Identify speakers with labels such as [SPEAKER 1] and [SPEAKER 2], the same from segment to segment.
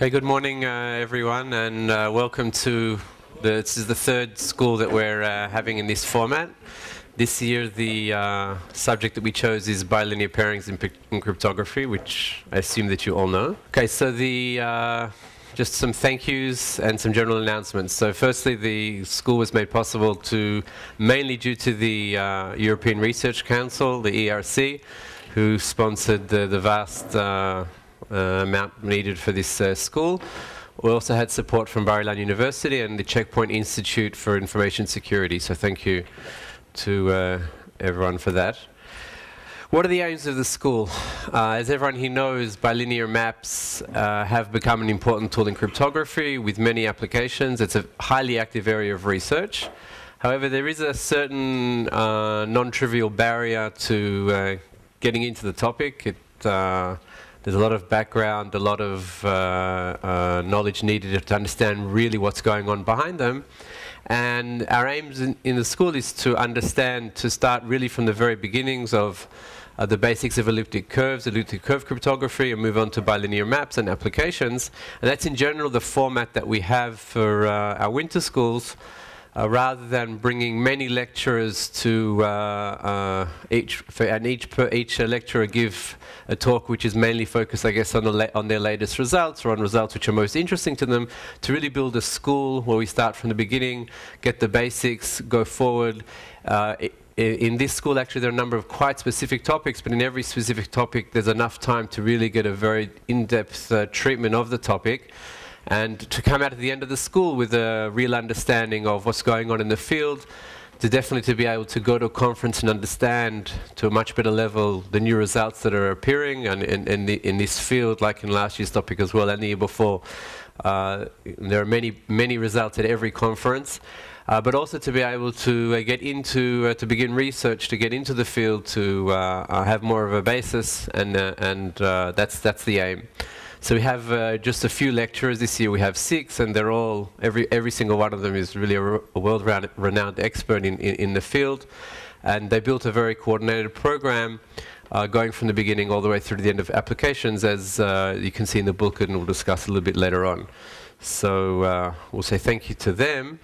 [SPEAKER 1] Okay, good morning, uh, everyone, and uh, welcome to the, this is the third school that we're uh, having in this format. This year, the uh, subject that we chose is bilinear pairings in, in, cryptography, which I assume that you all know. Okay, so the uh, just some thank yous and some general announcements. So, firstly, the school was made possible to mainly due to the uh, European Research Council, the ERC, who sponsored the, the vast amount needed for this uh, school. We also had support from Bar-Ilan University and the Checkpoint Institute for Information Security. So thank you to uh, everyone for that. What are the aims of the school? Uh, as everyone here knows, bilinear maps uh, have become an important tool in cryptography with many applications. It's a highly active area of research. However, there is a certain uh, non-trivial barrier to getting into the topic. It, there's a lot of background, a lot of uh, uh, knowledge needed to understand really what's going on behind them. And our aims in, in, the school is to understand, to start really from the very beginnings of uh, the basics of elliptic curves, elliptic curve cryptography, and move on to bilinear maps and applications. And that's in general the format that we have for uh, our winter schools uh, rather than bringing many lecturers to uh, uh, each, and each per each lecturer give a talk which is mainly focused, I guess, on, the on their latest results or on results which are most interesting to them, to really build a school where we start from the beginning, get the basics, go forward. Uh, in this school, actually, there are a number of quite specific topics, but in every specific topic, there's enough time to really get a very in-depth uh, treatment of the topic and to come out at the end of the school with a real understanding of what's going on in the field, to definitely to be able to go to a conference and understand to a much better level the new results that are appearing and in, in, this field, like in last year's topic as well and the year before. Uh, there are many, many results at every conference. Uh, but also to be able to uh, get into, uh, to begin research, to get into the field, to uh, uh, have more of a basis, and, and that's, that's the aim. So we have uh, just a few lecturers this year. We have six, and they're all every every single one of them is really a, a world-renowned expert in, in, in the field, and they built a very coordinated program. Uh, going from the beginning all the way through to the end of applications, as uh, you can see in the book, and we'll discuss a little bit later on. So uh, we'll say thank you to them.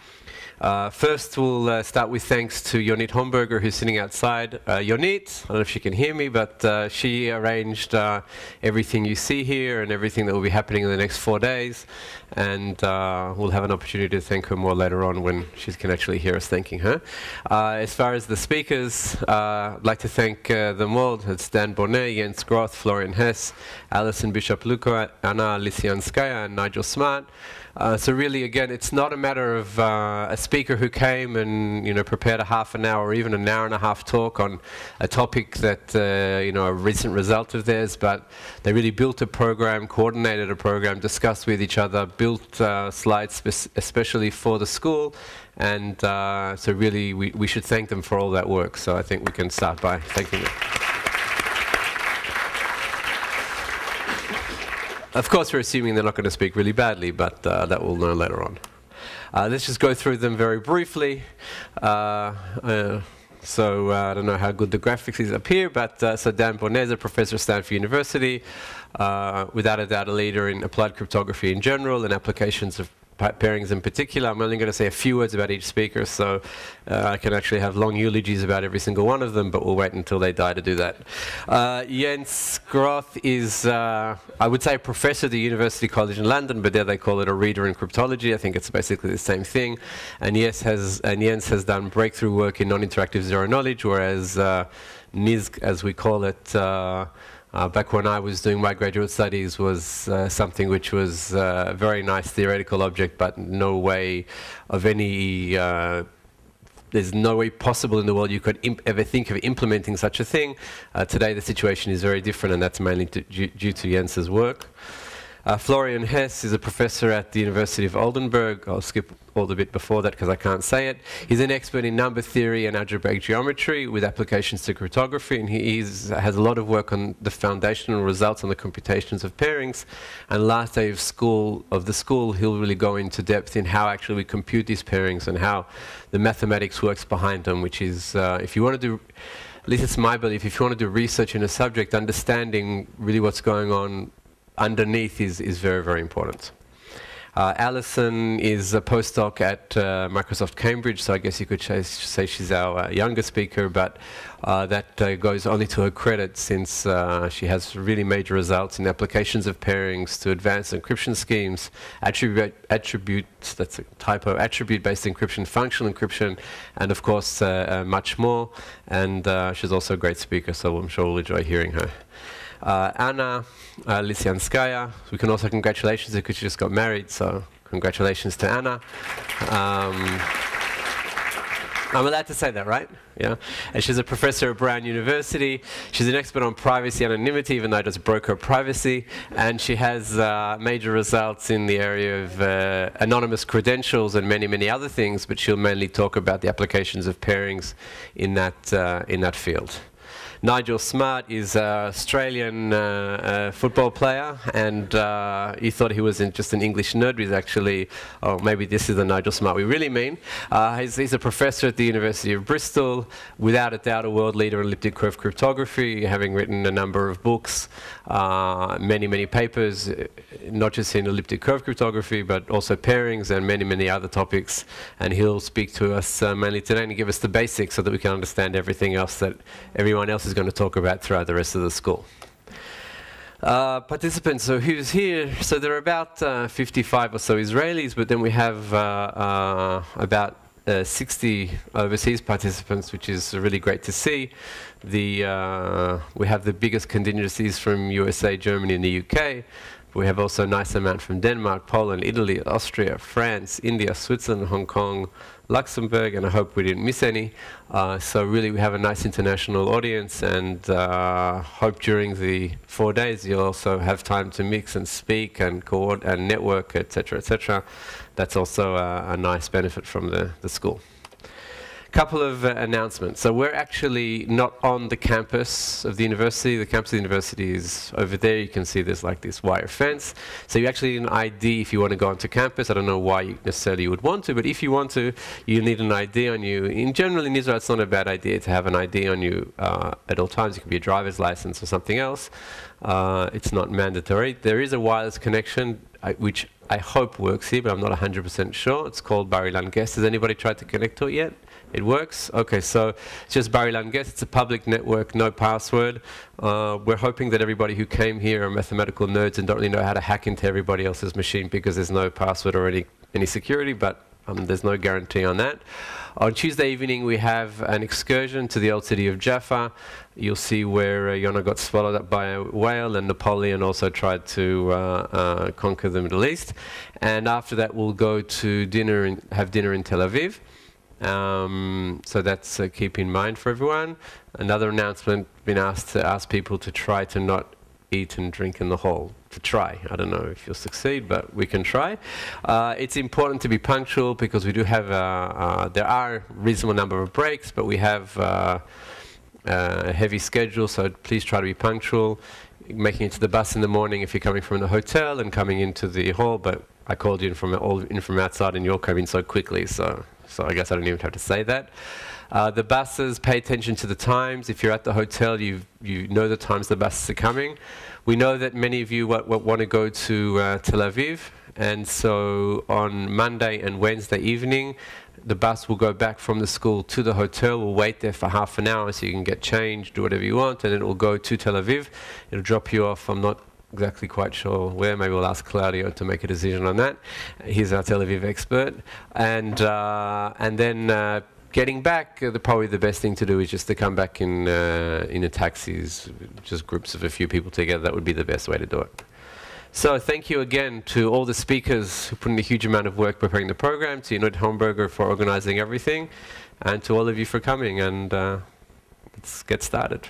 [SPEAKER 1] Uh, first, we'll uh, start with thanks to Yonit Homburger, who's sitting outside. Uh, Yonit, I don't know if she can hear me, but uh, she arranged uh, everything you see here and everything that will be happening in the next four days. And uh, we'll have an opportunity to thank her more later on when she can actually hear us thanking her. as far as the speakers, I'd like to thank them all. It's Dan Boneh, Jens Groth, Florian Hess, Allison Bishop-Lewko, Anna Lysyanskaya, and Nigel Smart. Uh, so really, again, it's not a matter of uh, a speaker who came and you know prepared a half an hour or even an hour and a half talk on a topic that uh, you know a recent result of theirs, but they really built a program, coordinated a program, discussed with each other, built uh, slides especially for the school, and uh, so really we, we should thank them for all that work. So I think we can start by thanking them. Of course, we're assuming they're not going to speak really badly, but uh, that we'll know later on. Uh, let's just go through them very briefly. Uh, uh so uh, I don't know how good the graphics is up here, but uh, so Dan Boneza, professor at Stanford University, without a doubt a leader in applied cryptography in general and applications of pairings in particular. I'm only going to say a few words about each speaker, so uh, I can actually have long eulogies about every single one of them, but we'll wait until they die to do that. Uh, Jens Groth is, uh, I would say, a professor at the University College in London, but there they call it a reader in cryptology. I think it's basically the same thing. And Jens has, and Jens has done breakthrough work in non-interactive zero knowledge, whereas uh, NIZK, as we call it, uh, back when I was doing my graduate studies was uh, something which was a uh, very nice theoretical object, but no way of any, uh, there's no way possible in the world you could ever think of implementing such a thing. Uh, today the situation is very different and that's mainly due to Jens's work. Uh, Florian Hess is a professor at the University of Oldenburg. I'll skip all the bit before that because I can't say it. He's an expert in number theory and algebraic geometry with applications to cryptography, and he has a lot of work on the foundational results on the computations of pairings. And last day of school of the school, he'll really go into depth in how actually we compute these pairings and how the mathematics works behind them, which is, uh, if you want to do at least it's my belief, if you want to do research in a subject, understanding really what's going on underneath is, is very, very important. Uh, Allison is a postdoc at uh, Microsoft Cambridge, so I guess you could say she's our uh, younger speaker, but uh, that uh, goes only to her credit since uh, she has really major results in applications of pairings to advanced encryption schemes, attribute, attributes, that's a typo, attribute-based encryption, functional encryption, and of course much more. And she's also a great speaker, so I'm sure we'll enjoy hearing her. Uh, Anna uh, Lysyanskaya, we can also congratulations because she just got married, so congratulations to Anna. Um, I'm allowed to say that, right? Yeah. And she's a professor at Brown University. She's an expert on privacy anonymity, even though I just broke her privacy. And she has uh, major results in the area of uh, anonymous credentials and many, many other things. But she'll mainly talk about the applications of pairings in that uh, in that field. Nigel Smart is an Australian uh, uh, football player, and uh, he thought he was just an English nerd. He's actually, oh, maybe this is the Nigel Smart we really mean. Uh, he's, he's, a professor at the University of Bristol, without a doubt a world leader in elliptic curve cryptography, having written a number of books, uh, many, many papers, uh, not just in elliptic curve cryptography, but also pairings and many, many other topics. And he'll speak to us mainly today and give us the basics so that we can understand everything else that everyone else is going to talk about throughout the rest of the school. Uh, participants, so who's here? So there are about uh, 55 or so Israelis, but then we have uh, uh about uh, 60 overseas participants, which is really great to see. The, uh, we have the biggest contingencies from USA, Germany, and the UK. We have also a nice amount from Denmark, Poland, Italy, Austria, France, India, Switzerland, Hong Kong, Luxembourg, and I hope we didn't miss any. Uh, so really, we have a nice international audience, and uh, hope during the four days you'll also have time to mix and speak and and network, etc., etc. That's also a, a nice benefit from the, the school couple of uh, announcements. So we're actually not on the campus of the university. The campus of the university is over there. You can see there's like this wire fence. So you actually need an ID if you want to go onto campus. I don't know why you necessarily would want to, but if you want to, you need an ID on you. In general, in Israel, it's not a bad idea to have an ID on you uh, at all times. It could be a driver's license or something else. Uh, it's not mandatory. There is a wireless connection, uh, which I hope works here, but I'm not 100% sure. It's called Bar Ilan Guest. Has anybody tried to connect to it yet? It works? Okay, so it's just Barry Guest. It's a public network, no password. Uh, we're hoping that everybody who came here are mathematical nerds and don't really know how to hack into everybody else's machine because there's no password or any, any security, but um, there's no guarantee on that. On Tuesday evening, we have an excursion to the old city of Jaffa. You'll see where uh, Yonah got swallowed up by a whale, and Napoleon also tried to uh, uh, conquer the Middle East. And after that, we'll go to dinner and have dinner in Tel Aviv. Um, so that's uh, keep in mind for everyone. Another announcement: been asked to ask people to try to not eat and drink in the hall. To try. I don't know if you'll succeed, but we can try. Uh, it's important to be punctual because we do have. Uh, uh there are reasonable number of breaks, but we have uh, uh, a heavy schedule. So please try to be punctual. Making it to the bus in the morning if you're coming from the hotel and coming into the hall, but I called you in from all in from outside and you're coming so quickly, so so I guess I don't even have to say that. Uh, the buses, pay attention to the times. If you're at the hotel, you you know the times the buses are coming. We know that many of you want to go to uh, Tel Aviv, and so on Monday and Wednesday evening, the bus will go back from the school to the hotel. We'll wait there for half an hour so you can get changed, do whatever you want, and it will go to Tel Aviv. It'll drop you off. I'm not exactly quite sure where. Maybe we'll ask Claudio to make a decision on that. He's our Tel Aviv expert. And, uh, and then uh, getting back, uh, the, probably the best thing to do is just to come back in, uh, in a taxis, just groups of a few people together. That would be the best way to do it. So thank you again to all the speakers who put in a huge amount of work preparing the program, to Yonit Homburger for organizing everything, and to all of you for coming. And uh, let's get started.